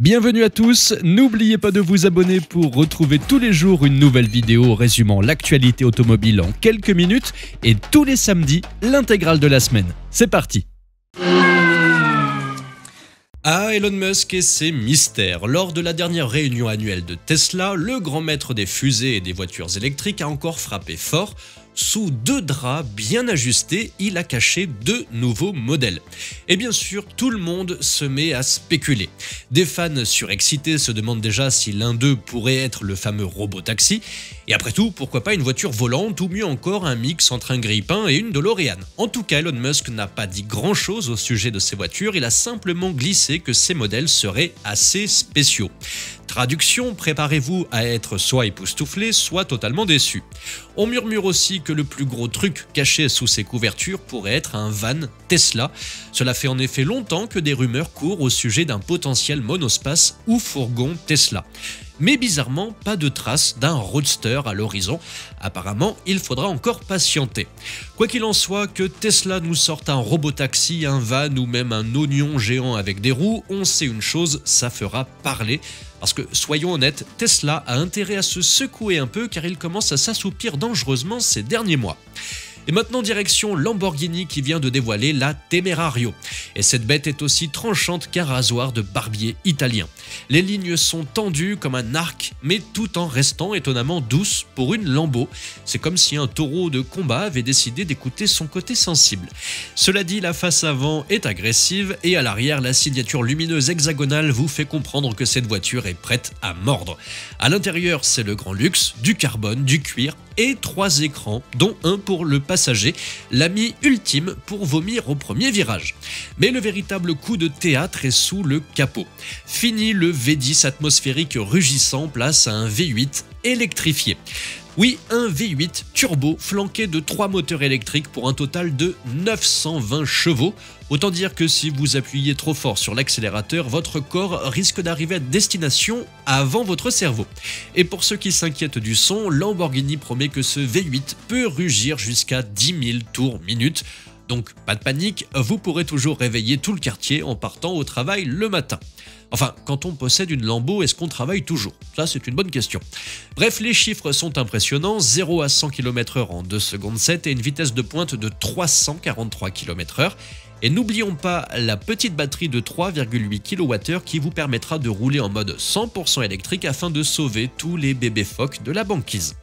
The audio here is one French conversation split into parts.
Bienvenue à tous, n'oubliez pas de vous abonner pour retrouver tous les jours une nouvelle vidéo résumant l'actualité automobile en quelques minutes et tous les samedis l'intégrale de la semaine. C'est parti ah, Elon Musk et ses mystères. Lors de la dernière réunion annuelle de Tesla, le grand maître des fusées et des voitures électriques a encore frappé fort sous deux draps bien ajustés, il a caché deux nouveaux modèles. Et bien sûr, tout le monde se met à spéculer. Des fans surexcités se demandent déjà si l'un d'eux pourrait être le fameux robot taxi. Et après tout, pourquoi pas une voiture volante ou mieux encore un mix entre un grille-pain et une DeLorean. En tout cas, Elon Musk n'a pas dit grand-chose au sujet de ces voitures, il a simplement glissé que ces modèles seraient assez spéciaux. Traduction, préparez-vous à être soit époustouflé, soit totalement déçu. On murmure aussi que le plus gros truc caché sous ces couvertures pourrait être un van Tesla. Cela fait en effet longtemps que des rumeurs courent au sujet d'un potentiel monospace ou fourgon Tesla mais bizarrement pas de traces d'un roadster à l'horizon. Apparemment, il faudra encore patienter. Quoi qu'il en soit, que Tesla nous sorte un robotaxi, un van ou même un oignon géant avec des roues, on sait une chose, ça fera parler. Parce que, soyons honnêtes, Tesla a intérêt à se secouer un peu car il commence à s'assoupir dangereusement ces derniers mois. Et maintenant direction Lamborghini qui vient de dévoiler la Temerario. Et cette bête est aussi tranchante qu'un rasoir de barbier italien. Les lignes sont tendues comme un arc, mais tout en restant étonnamment douces pour une Lambo. C'est comme si un taureau de combat avait décidé d'écouter son côté sensible. Cela dit, la face avant est agressive et à l'arrière, la signature lumineuse hexagonale vous fait comprendre que cette voiture est prête à mordre. À l'intérieur, c'est le grand luxe, du carbone, du cuir, et trois écrans, dont un pour le passager, l'ami ultime pour vomir au premier virage. Mais le véritable coup de théâtre est sous le capot. Fini le V10 atmosphérique rugissant place à un V8 électrifié. Oui, un V8 turbo flanqué de trois moteurs électriques pour un total de 920 chevaux. Autant dire que si vous appuyez trop fort sur l'accélérateur, votre corps risque d'arriver à destination avant votre cerveau. Et pour ceux qui s'inquiètent du son, Lamborghini promet que ce V8 peut rugir jusqu'à 10 000 tours minute. Donc pas de panique, vous pourrez toujours réveiller tout le quartier en partant au travail le matin. Enfin, quand on possède une Lambo, est-ce qu'on travaille toujours? Ça, c'est une bonne question. Bref, les chiffres sont impressionnants 0 à 100 km/h en 2 secondes 7 et une vitesse de pointe de 343 km/h. Et n'oublions pas la petite batterie de 3,8 kWh qui vous permettra de rouler en mode 100% électrique afin de sauver tous les bébés phoques de la banquise.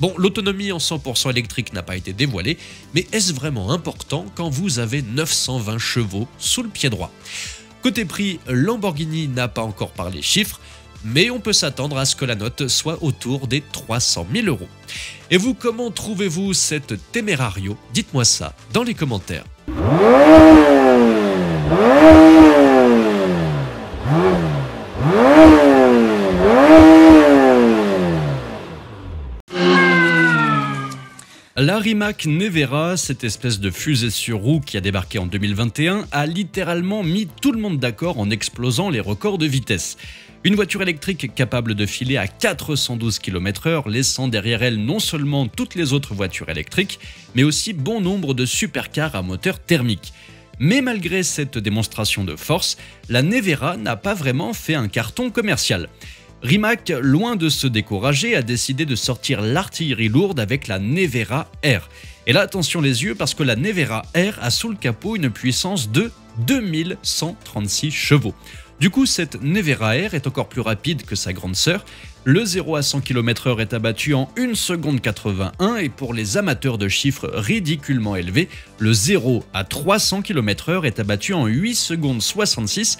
Bon, l'autonomie en 100% électrique n'a pas été dévoilée, mais est-ce vraiment important quand vous avez 920 chevaux sous le pied droit? Côté prix, Lamborghini n'a pas encore parlé chiffres, mais on peut s'attendre à ce que la note soit autour des 300 000 euros. Et vous, comment trouvez-vous cette Temerario? Dites-moi ça dans les commentaires. La Rimac Nevera, cette espèce de fusée sur roue qui a débarqué en 2021, a littéralement mis tout le monde d'accord en explosant les records de vitesse. Une voiture électrique capable de filer à 412 km/h, laissant derrière elle non seulement toutes les autres voitures électriques, mais aussi bon nombre de supercars à moteur thermique. Mais malgré cette démonstration de force, la Nevera n'a pas vraiment fait un carton commercial. Rimac, loin de se décourager, a décidé de sortir l'artillerie lourde avec la Nevera R. Et là, attention les yeux, parce que la Nevera R a sous le capot une puissance de 2136 chevaux. Du coup, cette Nevera R est encore plus rapide que sa grande sœur. Le 0 à 100 km/h est abattu en 1 seconde 81 et pour les amateurs de chiffres ridiculement élevés, le 0 à 300 km/h est abattu en 8 secondes 66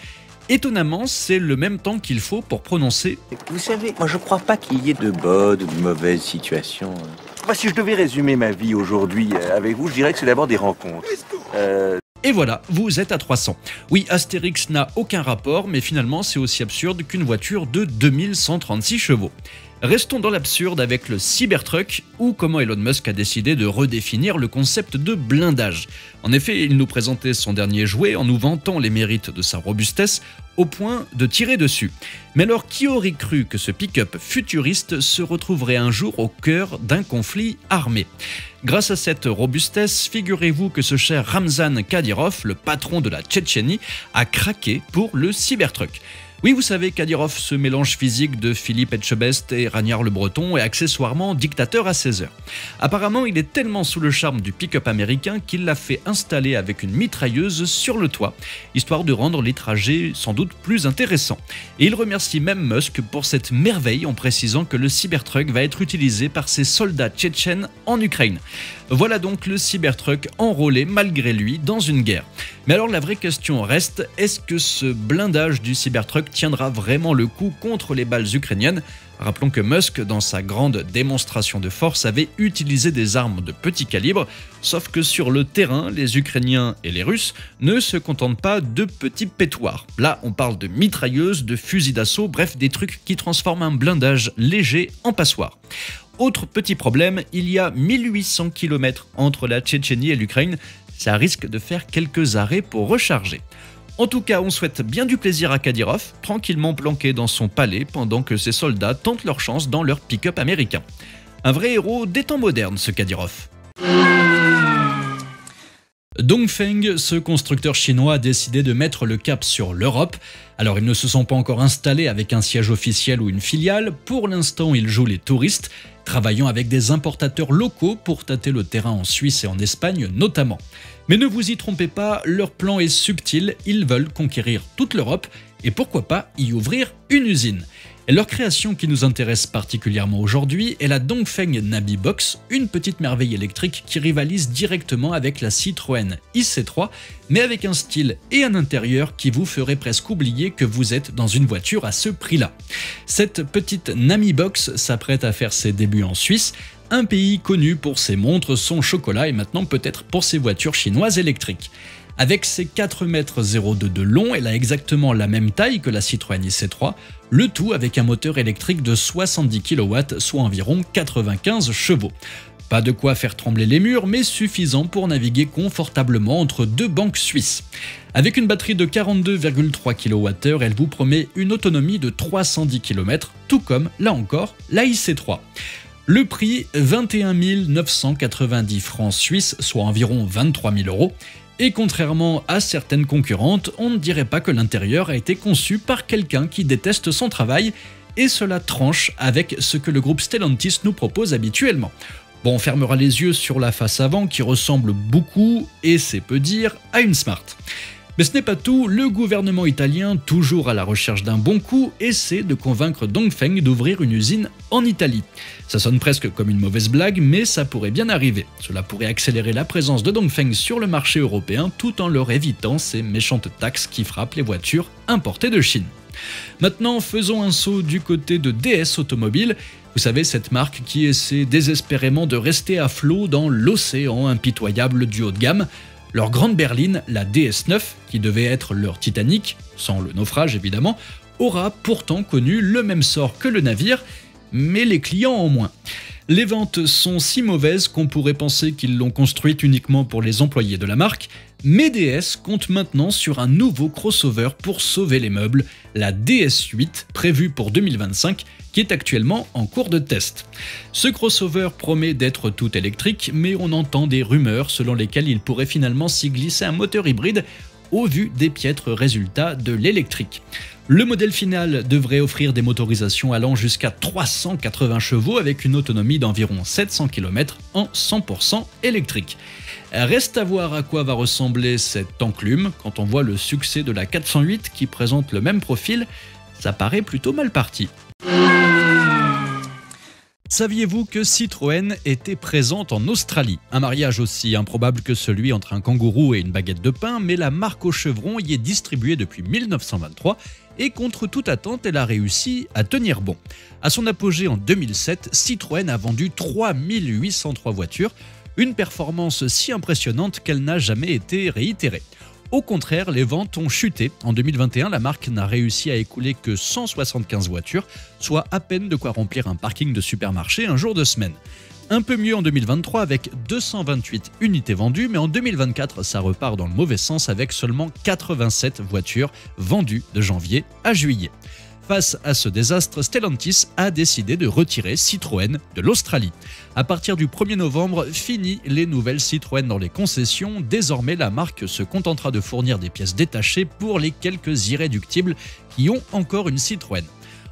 Étonnamment, c'est le même temps qu'il faut pour prononcer. Vous savez, moi je crois pas qu'il y ait de bonnes ou de mauvaises situations. Moi, si je devais résumer ma vie aujourd'hui euh, avec vous, je dirais que c'est d'abord des rencontres. Euh... Et voilà, vous êtes à 300. Oui, Astérix n'a aucun rapport, mais finalement c'est aussi absurde qu'une voiture de 2136 chevaux. Restons dans l'absurde avec le Cybertruck ou comment Elon Musk a décidé de redéfinir le concept de blindage. En effet, il nous présentait son dernier jouet en nous vantant les mérites de sa robustesse au point de tirer dessus. Mais alors qui aurait cru que ce pick-up futuriste se retrouverait un jour au cœur d'un conflit armé? Grâce à cette robustesse, figurez-vous que ce cher Ramzan Kadyrov, le patron de la Tchétchénie, a craqué pour le Cybertruck. Oui, vous savez, Kadyrov, ce mélange physique de Philippe Etchebest et Ragnard le Breton est accessoirement dictateur à 16 heures. Apparemment, il est tellement sous le charme du pick-up américain qu'il l'a fait installer avec une mitrailleuse sur le toit, histoire de rendre les trajets sans doute plus intéressants. Et il remercie même Musk pour cette merveille en précisant que le Cybertruck va être utilisé par ses soldats tchétchènes en Ukraine. Voilà donc le Cybertruck enrôlé malgré lui dans une guerre. Mais alors la vraie question reste, est-ce que ce blindage du Cybertruck tiendra vraiment le coup contre les balles ukrainiennes Rappelons que Musk, dans sa grande démonstration de force, avait utilisé des armes de petit calibre, sauf que sur le terrain, les Ukrainiens et les Russes ne se contentent pas de petits pétoirs. Là, on parle de mitrailleuses, de fusils d'assaut, bref, des trucs qui transforment un blindage léger en passoire. Autre petit problème, il y a 1800 km entre la Tchétchénie et l'Ukraine, ça risque de faire quelques arrêts pour recharger. En tout cas, on souhaite bien du plaisir à Kadyrov, tranquillement planqué dans son palais pendant que ses soldats tentent leur chance dans leur pick-up américain. Un vrai héros des temps modernes, ce Kadyrov. Dongfeng, ce constructeur chinois, a décidé de mettre le cap sur l'Europe. Alors ils ne se sont pas encore installés avec un siège officiel ou une filiale, pour l'instant ils jouent les touristes, travaillant avec des importateurs locaux pour tâter le terrain en Suisse et en Espagne notamment. Mais ne vous y trompez pas, leur plan est subtil, ils veulent conquérir toute l'Europe et pourquoi pas y ouvrir une usine. Leur création qui nous intéresse particulièrement aujourd'hui est la Dongfeng Nabi Box, une petite merveille électrique qui rivalise directement avec la Citroën IC3, mais avec un style et un intérieur qui vous ferait presque oublier que vous êtes dans une voiture à ce prix-là. Cette petite Nami Box s'apprête à faire ses débuts en Suisse, un pays connu pour ses montres, son chocolat et maintenant peut-être pour ses voitures chinoises électriques. Avec ses 4,02 m de long, elle a exactement la même taille que la Citroën IC3, le tout avec un moteur électrique de 70 kW, soit environ 95 chevaux. Pas de quoi faire trembler les murs, mais suffisant pour naviguer confortablement entre deux banques suisses. Avec une batterie de 42,3 kWh, elle vous promet une autonomie de 310 km, tout comme, là encore, la IC3. Le prix 21 990 francs suisses, soit environ 23 000 euros. Et contrairement à certaines concurrentes, on ne dirait pas que l'intérieur a été conçu par quelqu'un qui déteste son travail, et cela tranche avec ce que le groupe Stellantis nous propose habituellement. Bon, on fermera les yeux sur la face avant qui ressemble beaucoup, et c'est peu dire, à une Smart. Mais ce n'est pas tout, le gouvernement italien, toujours à la recherche d'un bon coup, essaie de convaincre Dongfeng d'ouvrir une usine en Italie. Ça sonne presque comme une mauvaise blague, mais ça pourrait bien arriver. Cela pourrait accélérer la présence de Dongfeng sur le marché européen tout en leur évitant ces méchantes taxes qui frappent les voitures importées de Chine. Maintenant, faisons un saut du côté de DS Automobile. Vous savez, cette marque qui essaie désespérément de rester à flot dans l'océan impitoyable du haut de gamme. Leur grande berline, la DS9, qui devait être leur Titanic, sans le naufrage évidemment, aura pourtant connu le même sort que le navire, mais les clients en moins. Les ventes sont si mauvaises qu'on pourrait penser qu'ils l'ont construite uniquement pour les employés de la marque, mais DS compte maintenant sur un nouveau crossover pour sauver les meubles, la DS8, prévue pour 2025, qui est actuellement en cours de test. Ce crossover promet d'être tout électrique, mais on entend des rumeurs selon lesquelles il pourrait finalement s'y glisser un moteur hybride au vu des piètres résultats de l'électrique. Le modèle final devrait offrir des motorisations allant jusqu'à 380 chevaux avec une autonomie d'environ 700 km en 100% électrique. Reste à voir à quoi va ressembler cette enclume quand on voit le succès de la 408 qui présente le même profil, ça paraît plutôt mal parti. Saviez-vous que Citroën était présente en Australie? Un mariage aussi improbable que celui entre un kangourou et une baguette de pain, mais la marque au chevron y est distribuée depuis 1923 et contre toute attente, elle a réussi à tenir bon. À son apogée en 2007, Citroën a vendu 3803 voitures, une performance si impressionnante qu'elle n'a jamais été réitérée. Au contraire, les ventes ont chuté. En 2021, la marque n'a réussi à écouler que 175 voitures, soit à peine de quoi remplir un parking de supermarché un jour de semaine. Un peu mieux en 2023 avec 228 unités vendues, mais en 2024, ça repart dans le mauvais sens avec seulement 87 voitures vendues de janvier à juillet. Face à ce désastre, Stellantis a décidé de retirer Citroën de l'Australie. À partir du 1er novembre, fini les nouvelles Citroën dans les concessions. Désormais, la marque se contentera de fournir des pièces détachées pour les quelques irréductibles qui ont encore une Citroën.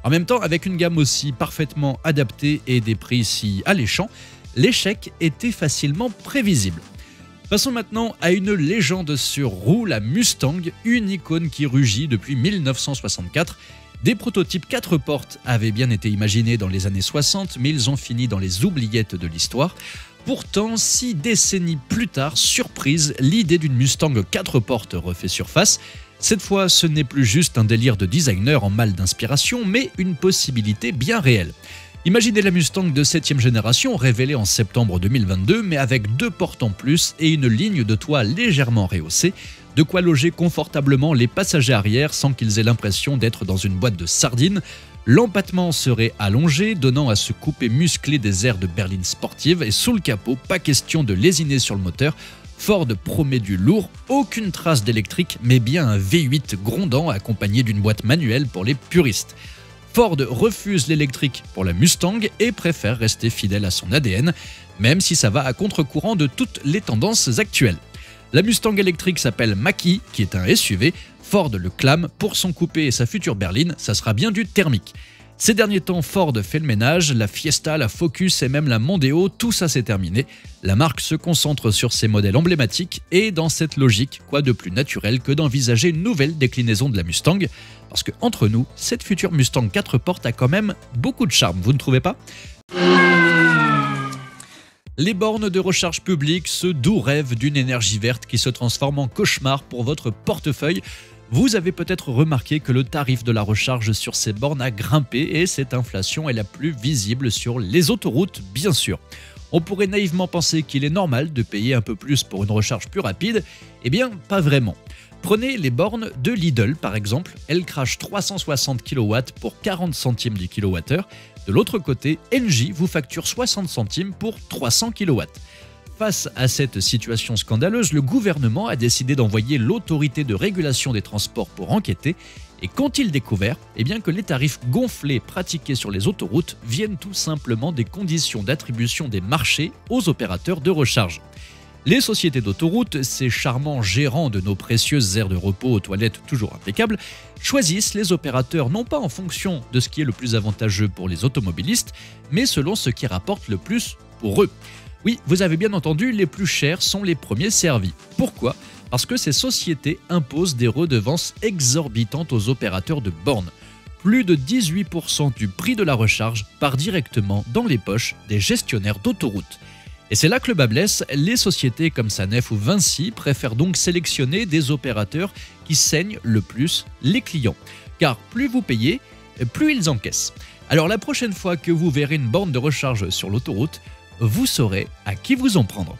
En même temps, avec une gamme aussi parfaitement adaptée et des prix si alléchants, l'échec était facilement prévisible. Passons maintenant à une légende sur roue, la Mustang, une icône qui rugit depuis 1964 des prototypes 4 portes avaient bien été imaginés dans les années 60, mais ils ont fini dans les oubliettes de l'histoire. Pourtant, six décennies plus tard, surprise, l'idée d'une Mustang 4 portes refait surface. Cette fois, ce n'est plus juste un délire de designer en mal d'inspiration, mais une possibilité bien réelle. Imaginez la Mustang de 7 génération révélée en septembre 2022, mais avec deux portes en plus et une ligne de toit légèrement rehaussée, de quoi loger confortablement les passagers arrière sans qu'ils aient l'impression d'être dans une boîte de sardines. L'empattement serait allongé, donnant à ce coupé musclé des airs de berline sportive, et sous le capot, pas question de lésiner sur le moteur. Ford promet du lourd, aucune trace d'électrique, mais bien un V8 grondant accompagné d'une boîte manuelle pour les puristes. Ford refuse l'électrique pour la Mustang et préfère rester fidèle à son ADN, même si ça va à contre-courant de toutes les tendances actuelles. La Mustang électrique s'appelle Maki, qui est un SUV. Ford le clame pour son coupé et sa future berline, ça sera bien du thermique. Ces derniers temps, Ford fait le ménage, la Fiesta, la Focus et même la Mondeo, tout ça c'est terminé. La marque se concentre sur ses modèles emblématiques et dans cette logique, quoi de plus naturel que d'envisager une nouvelle déclinaison de la Mustang? Parce que entre nous, cette future Mustang 4 portes a quand même beaucoup de charme, vous ne trouvez pas? Les bornes de recharge publique, ce doux rêve d'une énergie verte qui se transforme en cauchemar pour votre portefeuille. Vous avez peut-être remarqué que le tarif de la recharge sur ces bornes a grimpé et cette inflation est la plus visible sur les autoroutes, bien sûr. On pourrait naïvement penser qu'il est normal de payer un peu plus pour une recharge plus rapide. Eh bien, pas vraiment. Prenez les bornes de Lidl par exemple, elles crachent 360 kW pour 40 centimes du kilowattheure. De l'autre côté, Engie vous facture 60 centimes pour 300 kW. Face à cette situation scandaleuse, le gouvernement a décidé d'envoyer l'autorité de régulation des transports pour enquêter. Et qu'ont-ils découvert Eh bien que les tarifs gonflés pratiqués sur les autoroutes viennent tout simplement des conditions d'attribution des marchés aux opérateurs de recharge. Les sociétés d'autoroutes, ces charmants gérants de nos précieuses aires de repos aux toilettes toujours impeccables, choisissent les opérateurs non pas en fonction de ce qui est le plus avantageux pour les automobilistes, mais selon ce qui rapporte le plus pour eux. Oui, vous avez bien entendu, les plus chers sont les premiers servis. Pourquoi? Parce que ces sociétés imposent des redevances exorbitantes aux opérateurs de bornes. Plus de 18% du prix de la recharge part directement dans les poches des gestionnaires d'autoroutes. Et c'est là que le bas blesse, les sociétés comme Sanef ou Vinci préfèrent donc sélectionner des opérateurs qui saignent le plus les clients. Car plus vous payez, plus ils encaissent. Alors la prochaine fois que vous verrez une borne de recharge sur l'autoroute, vous saurez à qui vous en prendre.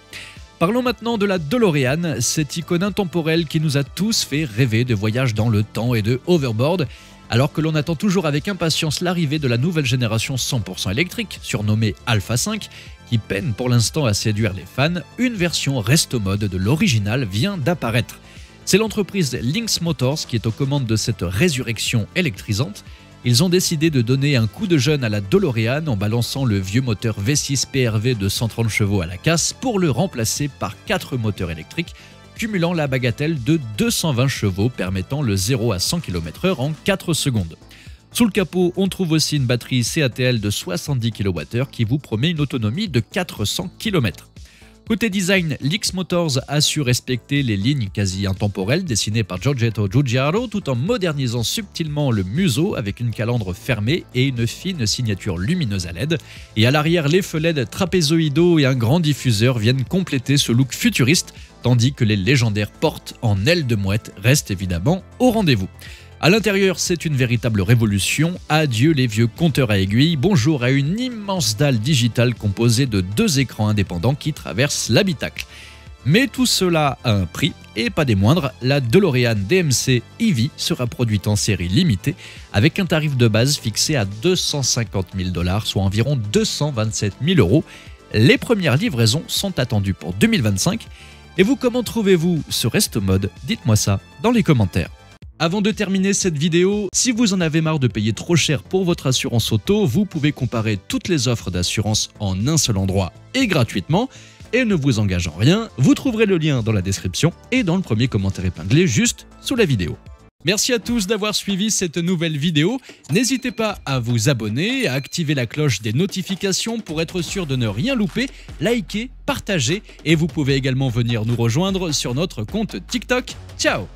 Parlons maintenant de la DeLorean, cette icône intemporelle qui nous a tous fait rêver de voyages dans le temps et de overboard, alors que l'on attend toujours avec impatience l'arrivée de la nouvelle génération 100% électrique, surnommée Alpha 5, qui peine pour l'instant à séduire les fans, une version resto mode de l'original vient d'apparaître. C'est l'entreprise Lynx Motors qui est aux commandes de cette résurrection électrisante. Ils ont décidé de donner un coup de jeune à la DeLorean en balançant le vieux moteur V6 PRV de 130 chevaux à la casse pour le remplacer par quatre moteurs électriques, cumulant la bagatelle de 220 chevaux permettant le 0 à 100 km/h en 4 secondes. Sous le capot, on trouve aussi une batterie CATL de 70 kWh qui vous promet une autonomie de 400 km. Côté design, l'X Motors a su respecter les lignes quasi intemporelles dessinées par Giorgetto Giugiaro tout en modernisant subtilement le museau avec une calandre fermée et une fine signature lumineuse à LED. Et à l'arrière, les feux LED trapézoïdaux et un grand diffuseur viennent compléter ce look futuriste, tandis que les légendaires portes en aile de mouette restent évidemment au rendez-vous. À l'intérieur, c'est une véritable révolution. Adieu les vieux compteurs à aiguilles. Bonjour à une immense dalle digitale composée de deux écrans indépendants qui traversent l'habitacle. Mais tout cela a un prix, et pas des moindres, la DeLorean DMC EV sera produite en série limitée avec un tarif de base fixé à 250 000 dollars, soit environ 227 000 euros. Les premières livraisons sont attendues pour 2025. Et vous, comment trouvez-vous ce reste mode? Dites-moi ça dans les commentaires. Avant de terminer cette vidéo, si vous en avez marre de payer trop cher pour votre assurance auto, vous pouvez comparer toutes les offres d'assurance en un seul endroit et gratuitement. Et ne vous engage en rien, vous trouverez le lien dans la description et dans le premier commentaire épinglé juste sous la vidéo. Merci à tous d'avoir suivi cette nouvelle vidéo. N'hésitez pas à vous abonner, à activer la cloche des notifications pour être sûr de ne rien louper, liker, partager et vous pouvez également venir nous rejoindre sur notre compte TikTok. Ciao